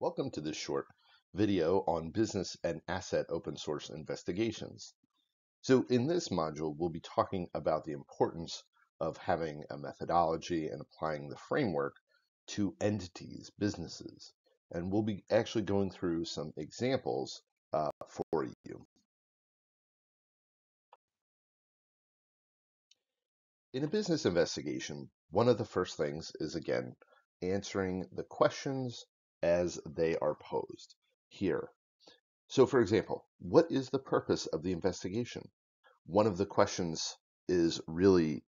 Welcome to this short video on business and asset open source investigations. So in this module, we'll be talking about the importance of having a methodology and applying the framework to entities, businesses. And we'll be actually going through some examples uh, for you. In a business investigation, one of the first things is again, answering the questions as they are posed here. So, for example, what is the purpose of the investigation? One of the questions is really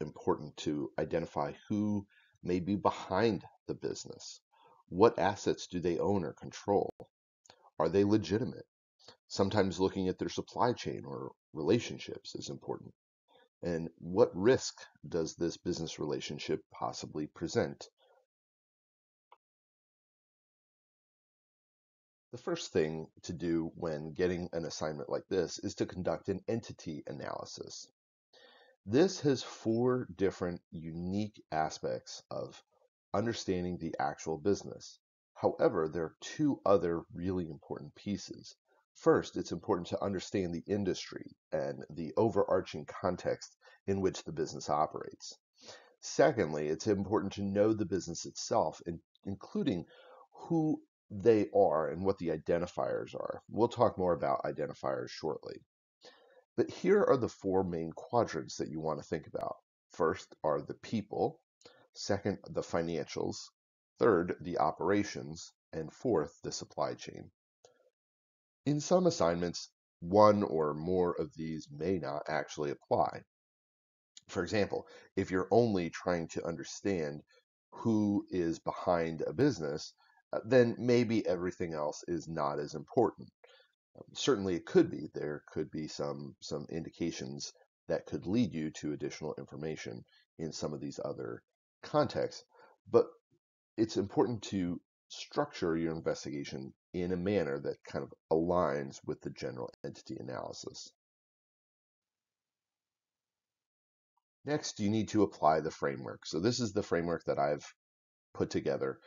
important to identify who may be behind the business. What assets do they own or control? Are they legitimate? Sometimes looking at their supply chain or relationships is important. And what risk does this business relationship possibly present? The first thing to do when getting an assignment like this is to conduct an entity analysis. This has four different unique aspects of understanding the actual business. However, there are two other really important pieces. First, it's important to understand the industry and the overarching context in which the business operates. Secondly, it's important to know the business itself, including who they are and what the identifiers are. We'll talk more about identifiers shortly. But here are the four main quadrants that you want to think about. First are the people, second, the financials, third, the operations, and fourth, the supply chain. In some assignments, one or more of these may not actually apply. For example, if you're only trying to understand who is behind a business, then maybe everything else is not as important. Um, certainly, it could be. There could be some some indications that could lead you to additional information in some of these other contexts. But it's important to structure your investigation in a manner that kind of aligns with the general entity analysis. Next, you need to apply the framework. So this is the framework that I've put together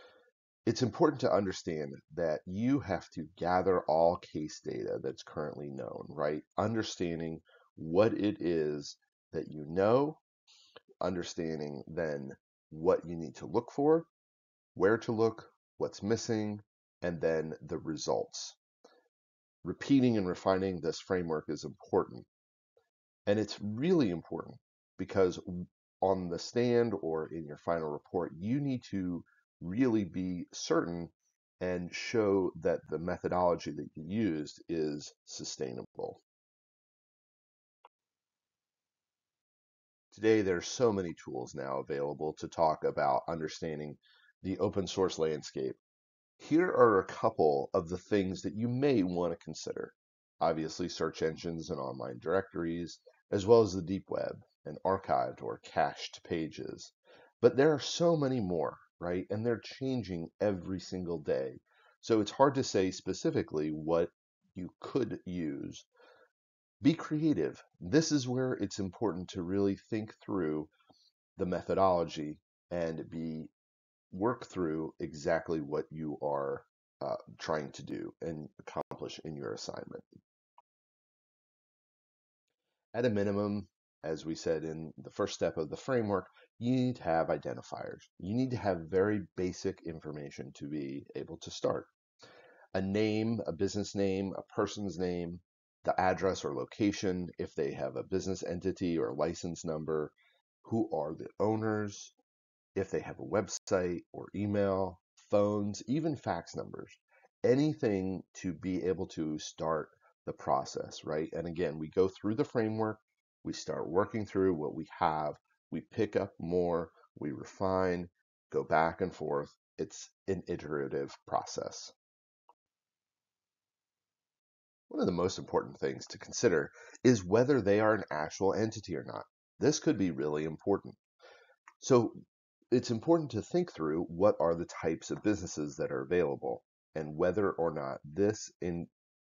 it's important to understand that you have to gather all case data that's currently known, right? Understanding what it is that you know, understanding then what you need to look for, where to look, what's missing, and then the results. Repeating and refining this framework is important. And it's really important because on the stand or in your final report, you need to really be certain and show that the methodology that you used is sustainable. Today, there's so many tools now available to talk about understanding the open source landscape. Here are a couple of the things that you may want to consider. Obviously, search engines and online directories, as well as the deep web and archived or cached pages. But there are so many more right? And they're changing every single day. So it's hard to say specifically what you could use. Be creative. This is where it's important to really think through the methodology and be work through exactly what you are uh, trying to do and accomplish in your assignment. At a minimum, as we said in the first step of the framework, you need to have identifiers. You need to have very basic information to be able to start. A name, a business name, a person's name, the address or location, if they have a business entity or license number, who are the owners, if they have a website or email, phones, even fax numbers, anything to be able to start the process, right? And again, we go through the framework, we start working through what we have we pick up more, we refine, go back and forth. It's an iterative process. One of the most important things to consider is whether they are an actual entity or not. This could be really important. So it's important to think through what are the types of businesses that are available and whether or not this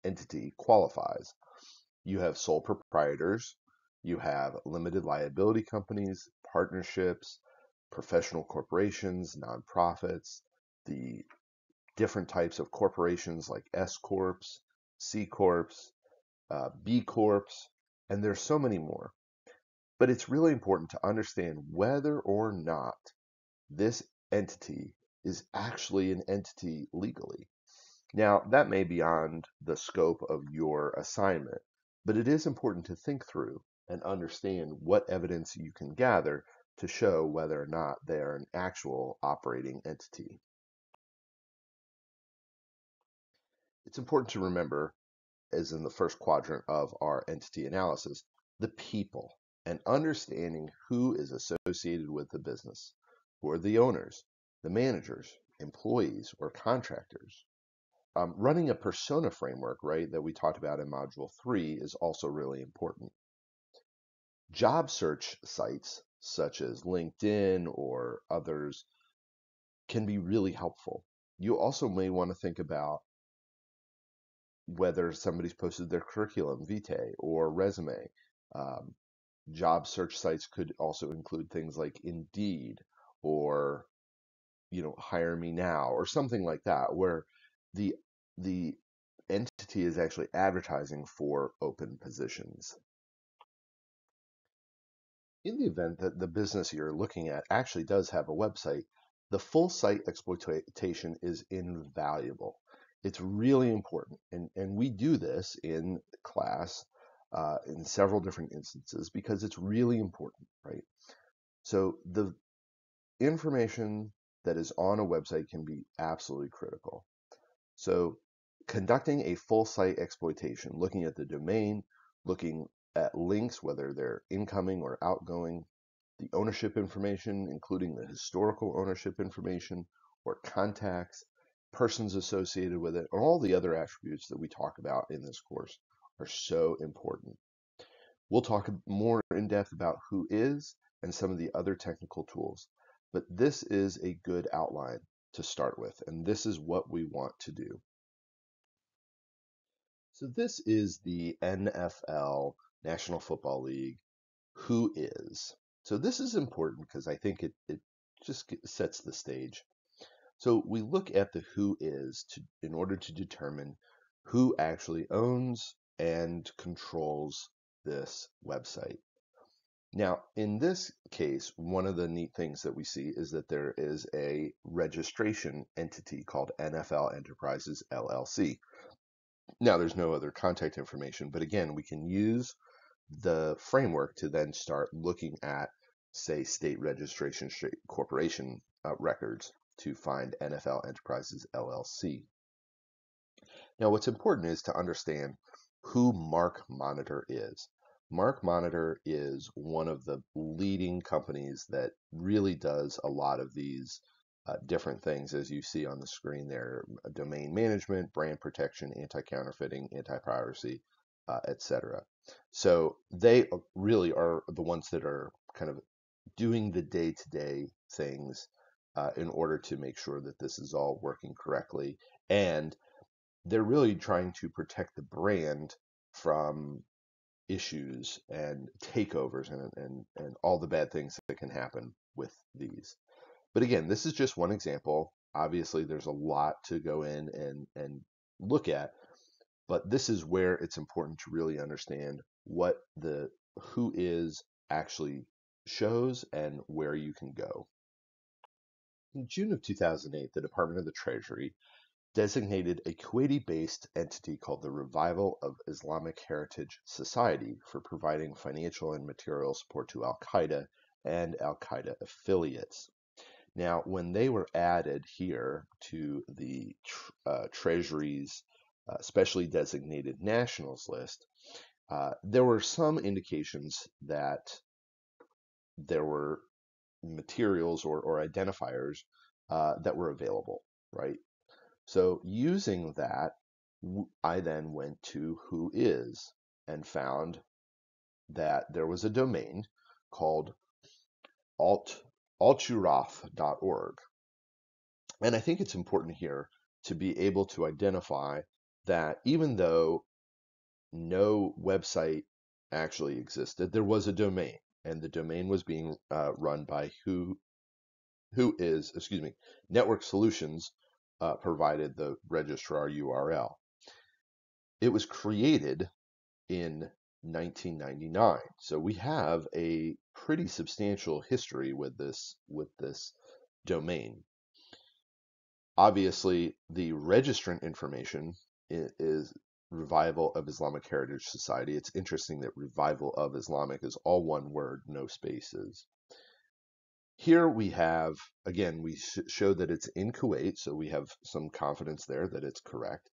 entity qualifies. You have sole proprietors, you have limited liability companies, partnerships, professional corporations, nonprofits, the different types of corporations like S corps, C corps, uh, B corps, and there's so many more. But it's really important to understand whether or not this entity is actually an entity legally. Now, that may be beyond the scope of your assignment, but it is important to think through and understand what evidence you can gather to show whether or not they are an actual operating entity. It's important to remember, as in the first quadrant of our entity analysis, the people and understanding who is associated with the business, who are the owners, the managers, employees, or contractors. Um, running a persona framework, right, that we talked about in Module 3 is also really important. Job search sites, such as LinkedIn or others, can be really helpful. You also may want to think about whether somebody's posted their curriculum vitae or resume. Um, job search sites could also include things like Indeed or you know hire me now or something like that where the the entity is actually advertising for open positions in the event that the business you're looking at actually does have a website the full site exploitation is invaluable it's really important. And, and we do this in class uh, in several different instances because it's really important, right? So the information that is on a website can be absolutely critical. So conducting a full site exploitation, looking at the domain, looking at links, whether they're incoming or outgoing, the ownership information, including the historical ownership information or contacts, persons associated with it, and all the other attributes that we talk about in this course are so important. We'll talk more in depth about Whois and some of the other technical tools, but this is a good outline to start with, and this is what we want to do. So this is the NFL, National Football League, Whois. So this is important because I think it, it just sets the stage. So we look at the Whois to, in order to determine who actually owns and controls this website. Now, in this case, one of the neat things that we see is that there is a registration entity called NFL Enterprises LLC. Now, there's no other contact information, but again, we can use the framework to then start looking at, say, state registration corporation uh, records to find NFL Enterprises LLC. Now, what's important is to understand who MarkMonitor is. MarkMonitor is one of the leading companies that really does a lot of these uh, different things, as you see on the screen there domain management, brand protection, anti counterfeiting, anti piracy, uh, etc. So they really are the ones that are kind of doing the day to day things uh, in order to make sure that this is all working correctly. And they're really trying to protect the brand from issues and takeovers and, and, and all the bad things that can happen with these. But again, this is just one example. Obviously, there's a lot to go in and, and look at, but this is where it's important to really understand what the Whois actually shows and where you can go. In June of 2008, the Department of the Treasury designated a Kuwaiti-based entity called the Revival of Islamic Heritage Society for providing financial and material support to al-Qaeda and al-Qaeda affiliates. Now, when they were added here to the uh, Treasury's uh, specially designated nationals list, uh, there were some indications that there were materials or, or identifiers uh, that were available, right? So using that, I then went to Whois and found that there was a domain called alt. And I think it's important here to be able to identify that even though no website actually existed, there was a domain and the domain was being uh, run by who who is excuse me network solutions uh, provided the registrar URL. It was created in 1999, so we have a pretty substantial history with this with this domain. Obviously, the registrant information is Revival of Islamic Heritage Society. It's interesting that Revival of Islamic is all one word, no spaces. Here we have, again, we sh show that it's in Kuwait, so we have some confidence there that it's correct.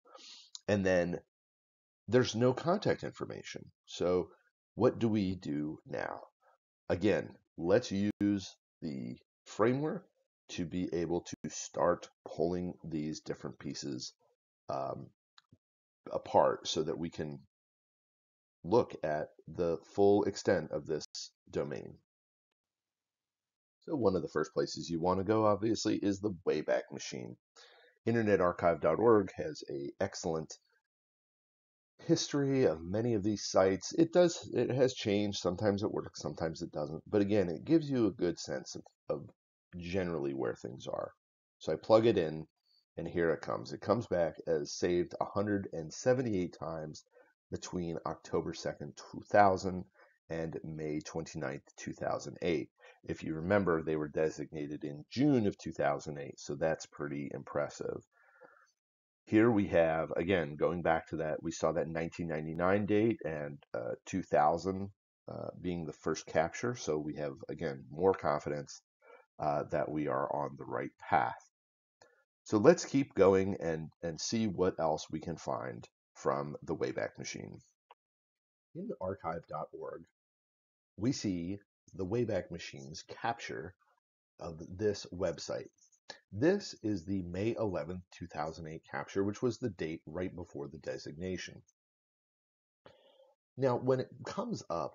And then there's no contact information. So what do we do now? Again, let's use the framework to be able to start pulling these different pieces um, apart so that we can look at the full extent of this domain. So one of the first places you want to go, obviously, is the Wayback Machine. InternetArchive.org has a excellent history of many of these sites. It does, it has changed. Sometimes it works, sometimes it doesn't. But again, it gives you a good sense of, of generally where things are. So I plug it in, and here it comes. It comes back as saved 178 times between October 2nd, 2000 and May 29th, 2008. If you remember, they were designated in June of 2008, so that's pretty impressive. Here we have, again, going back to that, we saw that 1999 date and uh, 2000 uh, being the first capture. So we have, again, more confidence uh, that we are on the right path. So let's keep going and, and see what else we can find from the Wayback Machine. In archive.org, we see the Wayback Machine's capture of this website. This is the May 11, 2008 capture, which was the date right before the designation. Now, when it comes up,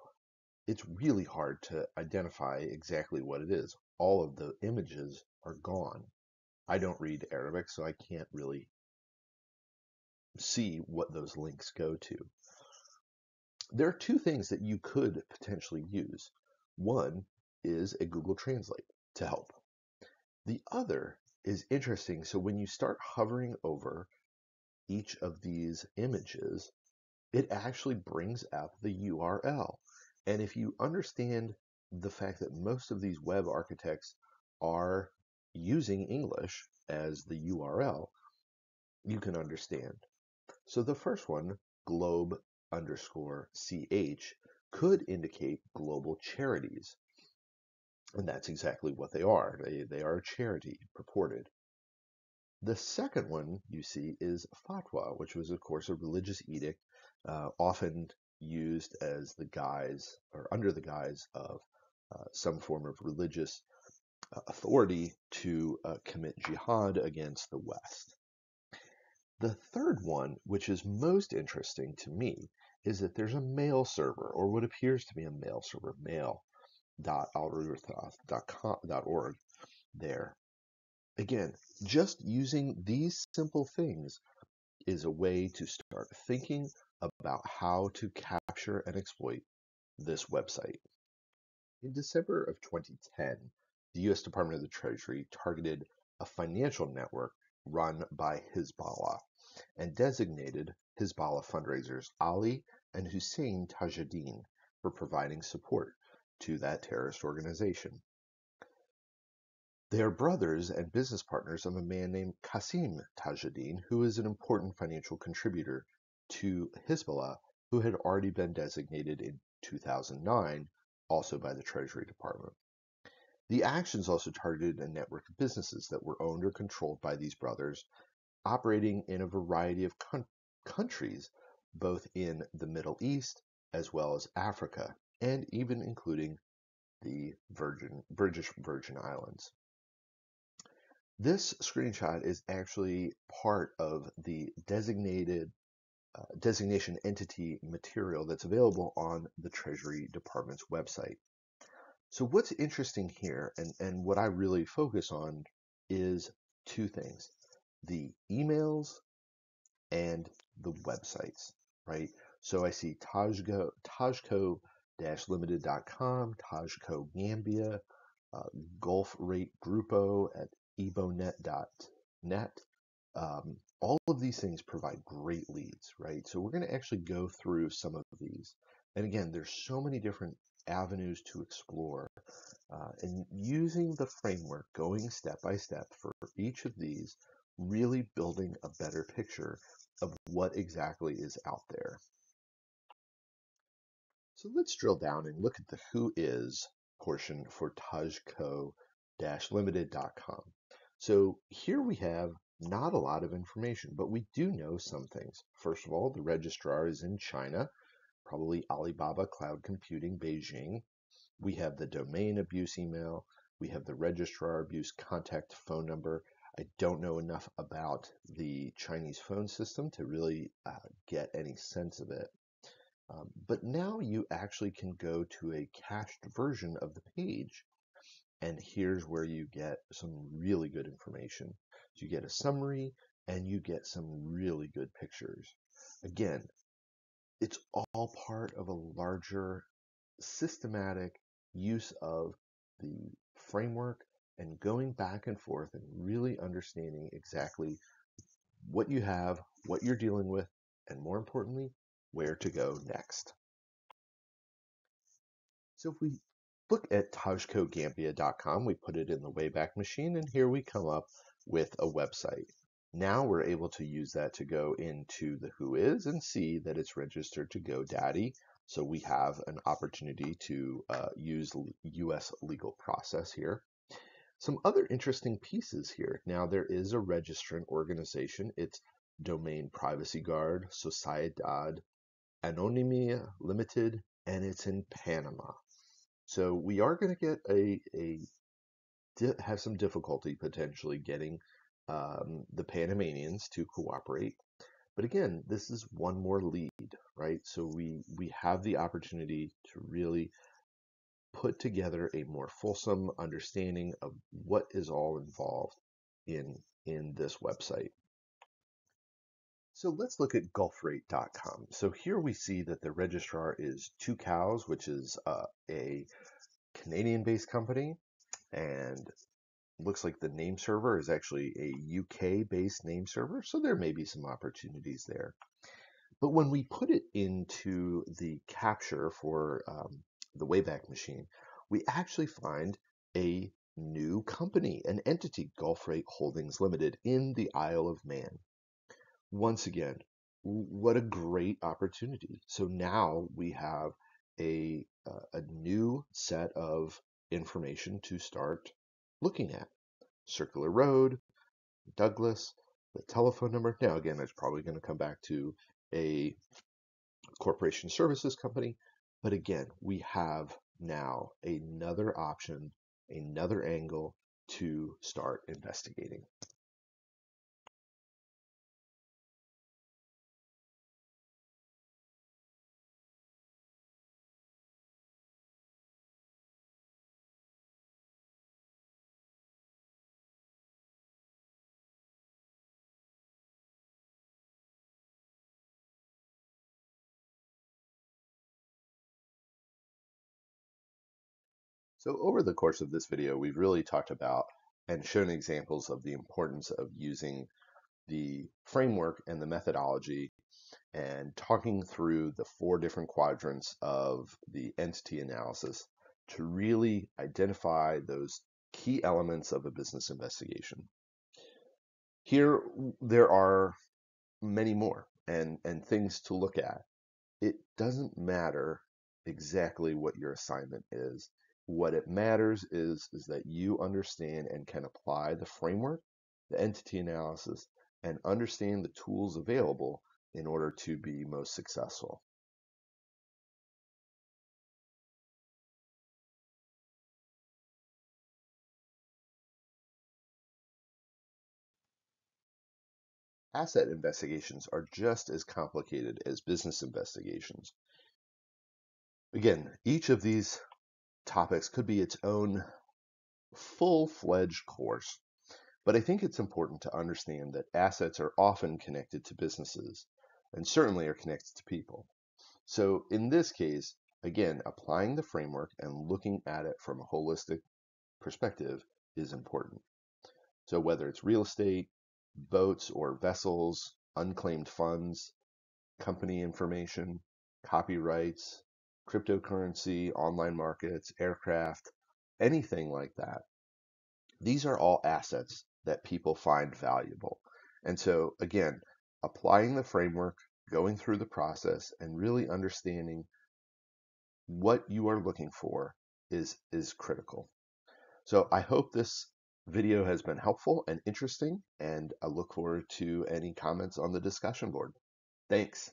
it's really hard to identify exactly what it is. All of the images are gone. I don't read Arabic, so I can't really see what those links go to. There are two things that you could potentially use. One is a Google Translate to help. The other is interesting. So when you start hovering over each of these images, it actually brings up the URL. And if you understand the fact that most of these web architects are using English as the URL, you can understand. So the first one, globe underscore ch, could indicate global charities. And that's exactly what they are. They, they are a charity, purported. The second one you see is fatwa, which was, of course, a religious edict, uh, often used as the guise or under the guise of uh, some form of religious authority to uh, commit jihad against the West. The third one, which is most interesting to me, is that there's a mail server, or what appears to be a mail server, mail.alruthoth.org there. Again, just using these simple things is a way to start thinking about how to capture and exploit this website. In December of 2010, the U.S. Department of the Treasury targeted a financial network run by Hezbollah and designated Hezbollah fundraisers Ali and Hussein Tajuddin for providing support to that terrorist organization. They are brothers and business partners of a man named Qasim Tajuddin, who is an important financial contributor to Hezbollah, who had already been designated in 2009 also by the Treasury Department. The actions also targeted a network of businesses that were owned or controlled by these brothers, operating in a variety of countries, both in the Middle East as well as Africa, and even including the Virgin, British Virgin Islands. This screenshot is actually part of the designated uh, designation entity material that's available on the Treasury Department's website. So what's interesting here and, and what I really focus on is two things. The emails and the websites, right? So I see Tajco, Tajco-limited.com, Tajco Gambia, uh, Gulf Rate Grupo at ebonet.net, Um, all of these things provide great leads, right? So we're going to actually go through some of these. And again, there's so many different avenues to explore. Uh, and using the framework, going step by step for each of these, really building a better picture of what exactly is out there. So let's drill down and look at the Whois portion for tajco-limited.com. So here we have not a lot of information, but we do know some things. First of all, the registrar is in China, probably Alibaba Cloud Computing, Beijing. We have the domain abuse email. We have the registrar abuse contact phone number. I don't know enough about the Chinese phone system to really uh, get any sense of it. Um, but now you actually can go to a cached version of the page. And here's where you get some really good information. So you get a summary and you get some really good pictures. Again, it's all part of a larger systematic use of the framework and going back and forth and really understanding exactly what you have, what you're dealing with, and more importantly, where to go next. So if we look at tajcogambia.com, we put it in the Wayback Machine, and here we come up with a website. Now we're able to use that to go into the Whois and see that it's registered to GoDaddy. So we have an opportunity to uh, use US legal process here. Some other interesting pieces here. Now there is a registrant organization. It's Domain Privacy Guard, Sociedad Anonymia Limited, and it's in Panama. So we are going to get a, a have some difficulty potentially getting um, the Panamanians to cooperate. But again, this is one more lead, right? So we we have the opportunity to really put together a more fulsome understanding of what is all involved in in this website. So let's look at gulfrate.com. So here we see that the registrar is Tucows, which is uh, a Canadian-based company, and looks like the name server is actually a UK-based name server, so there may be some opportunities there. But when we put it into the capture for um, the Wayback Machine, we actually find a new company, an entity, Gulf Gulfrate Holdings Limited, in the Isle of Man once again, what a great opportunity. So now we have a, uh, a new set of information to start looking at. Circular Road, Douglas, the telephone number. Now, again, it's probably going to come back to a corporation services company. But again, we have now another option, another angle to start investigating. So over the course of this video, we've really talked about and shown examples of the importance of using the framework and the methodology and talking through the four different quadrants of the entity analysis to really identify those key elements of a business investigation. Here, there are many more and, and things to look at. It doesn't matter exactly what your assignment is. What it matters is, is that you understand and can apply the framework, the entity analysis, and understand the tools available in order to be most successful. Asset investigations are just as complicated as business investigations. Again, each of these topics could be its own full-fledged course. But I think it's important to understand that assets are often connected to businesses and certainly are connected to people. So in this case, again, applying the framework and looking at it from a holistic perspective is important. So whether it's real estate, boats or vessels, unclaimed funds, company information, copyrights, cryptocurrency, online markets, aircraft, anything like that. These are all assets that people find valuable. And so, again, applying the framework, going through the process, and really understanding what you are looking for is, is critical. So I hope this video has been helpful and interesting, and I look forward to any comments on the discussion board. Thanks.